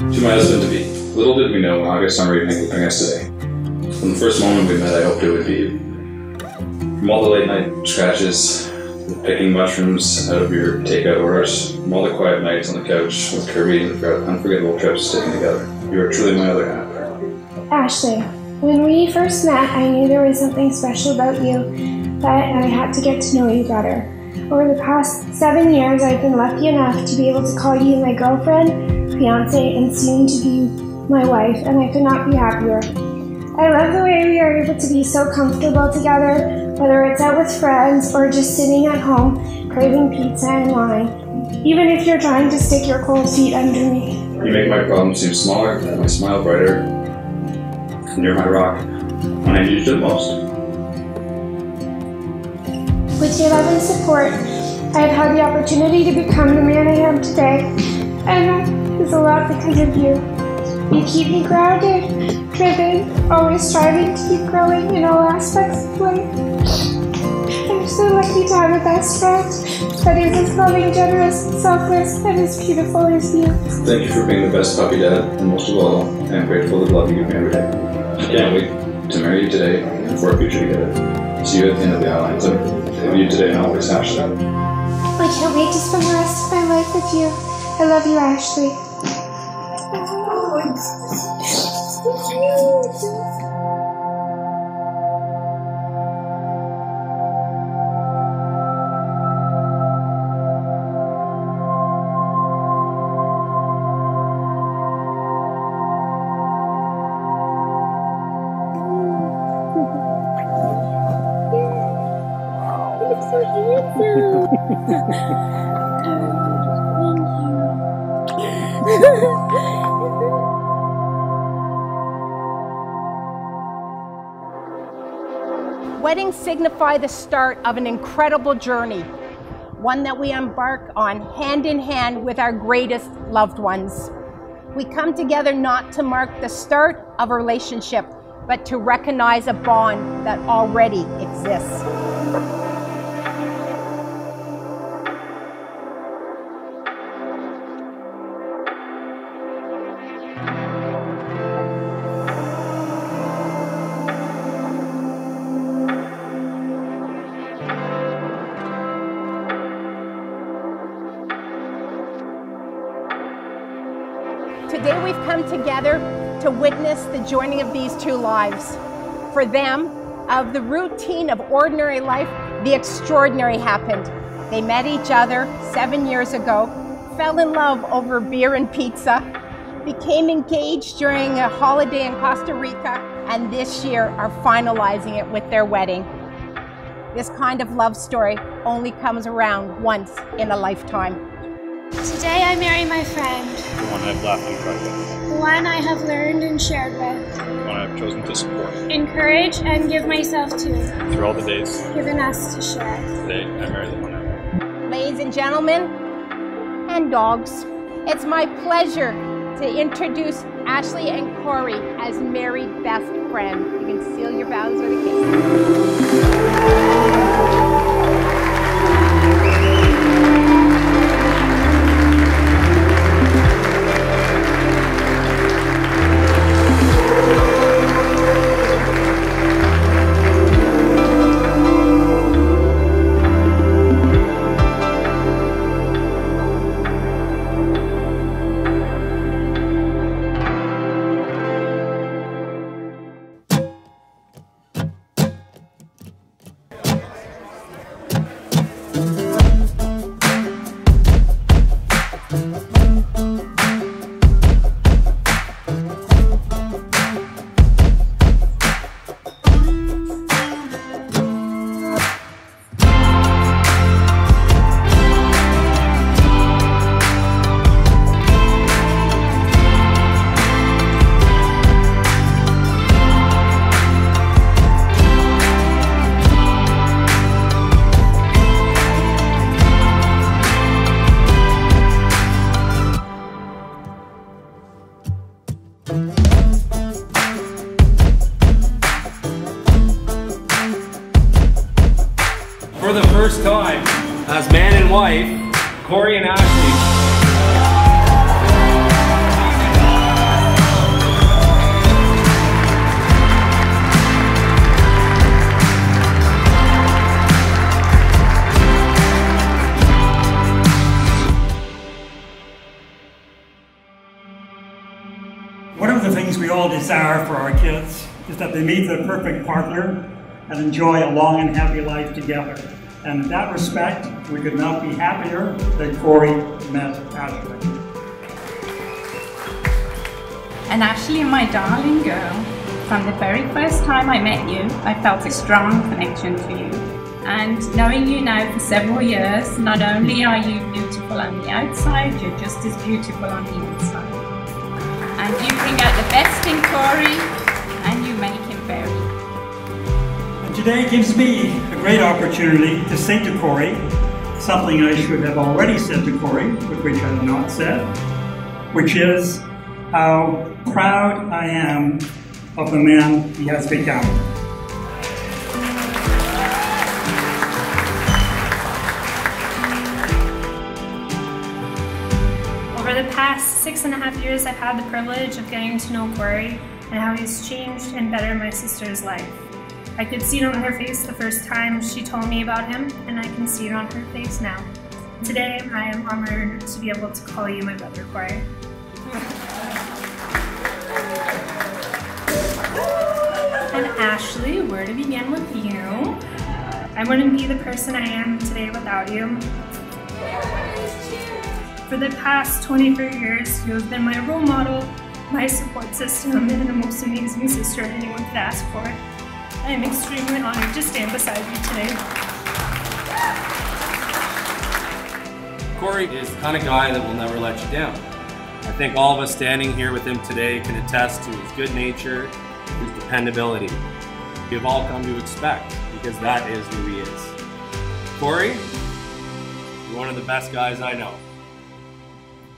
To my husband to be. Little did we know August summer evening would bring us today. From the first moment we met, I hoped it would be. From all the late night scratches, picking mushrooms out of your takeout orders, from all the quiet nights on the couch with Curby and the unforgettable trips sticking together, you are truly my other half. Ashley, when we first met, I knew there was something special about you, but I had to get to know you better. Over the past seven years, I've been lucky enough to be able to call you my girlfriend, fiance, and soon to be my wife, and I could not be happier. I love the way we are able to be so comfortable together, whether it's out with friends or just sitting at home craving pizza and wine, even if you're trying to stick your cold feet under me. You make my problems seem smaller, my smile brighter, and you're my rock when I need you the most. With your love and support, I have had the opportunity to become the man I am today, and that is a lot because of you. You keep me grounded, driven, always striving to keep growing in all aspects of life. I'm so lucky to have a best friend that is as loving, generous, selfless, and as beautiful as you. Thank you for being the best puppy dad, and most of all, I am grateful to the love you every day. I can't wait to marry you today and for our future together. See you at the end of the aisle, Love you today and always, Ashley. I can't wait to spend the rest of my life with you. I love you, Ashley. Weddings signify the start of an incredible journey, one that we embark on hand in hand with our greatest loved ones. We come together not to mark the start of a relationship, but to recognize a bond that already exists. Today we've come together to witness the joining of these two lives. For them, of the routine of ordinary life, the extraordinary happened. They met each other seven years ago, fell in love over beer and pizza, became engaged during a holiday in Costa Rica, and this year are finalizing it with their wedding. This kind of love story only comes around once in a lifetime. Today I marry my friend, I've laughed and cried with, the one I have learned and shared with, the one I've chosen to support. encourage and give myself to, Through all the days, given us to share. today I marry the one I love. Ladies and gentlemen, and dogs, it's my pleasure to introduce Ashley and Cory as married best friends. You can seal your vows with a kiss. for the first time as man and wife, Cory and Ashley. One of the things we all desire for our kids is that they meet the perfect partner and enjoy a long and happy life together. And in that respect, we could not be happier that Cory met Ashley. And Ashley, my darling girl, from the very first time I met you, I felt a strong connection to you. And knowing you now for several years, not only are you beautiful on the outside, you're just as beautiful on the inside. And you bring out the best in Cory, today gives me a great opportunity to say to Cory something I should have already said to Cory, but which I have not said, which is how proud I am of the man he has become. Over the past six and a half years, I've had the privilege of getting to know Cory and how he's changed and bettered my sister's life. I could see it on her face the first time she told me about him, and I can see it on her face now. Today, I am honored to be able to call you my brother, Cory. And Ashley, where to begin with you? I wouldn't be the person I am today without you. For the past 24 years, you have been my role model, my support system, and the most amazing sister anyone could ask for. I am extremely honored to stand beside you today. Cory is the kind of guy that will never let you down. I think all of us standing here with him today can attest to his good nature, his dependability. We've all come to expect because that is who he is. Cory, you're one of the best guys I know.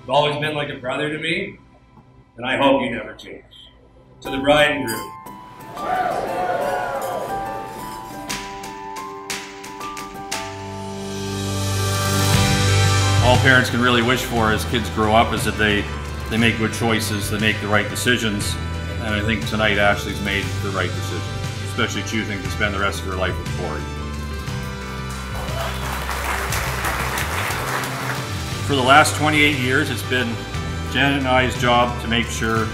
You've always been like a brother to me, and I hope you never change. To the bride and groom. Parents can really wish for as kids grow up is that they they make good choices, they make the right decisions, and I think tonight Ashley's made the right decision, especially choosing to spend the rest of her life with Cory. For the last 28 years, it's been Janet and I's job to make sure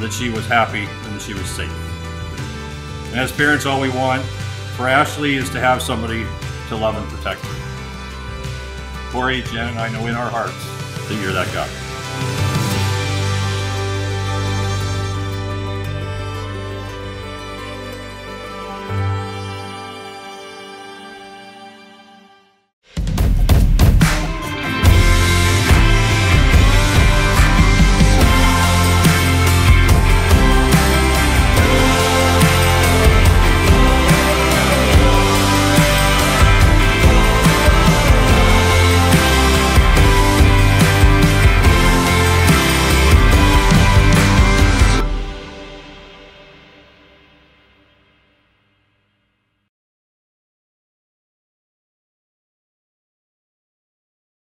that she was happy and that she was safe. And as parents, all we want for Ashley is to have somebody to love and protect her. Cory, Jen, and I know in our hearts that you're that guy.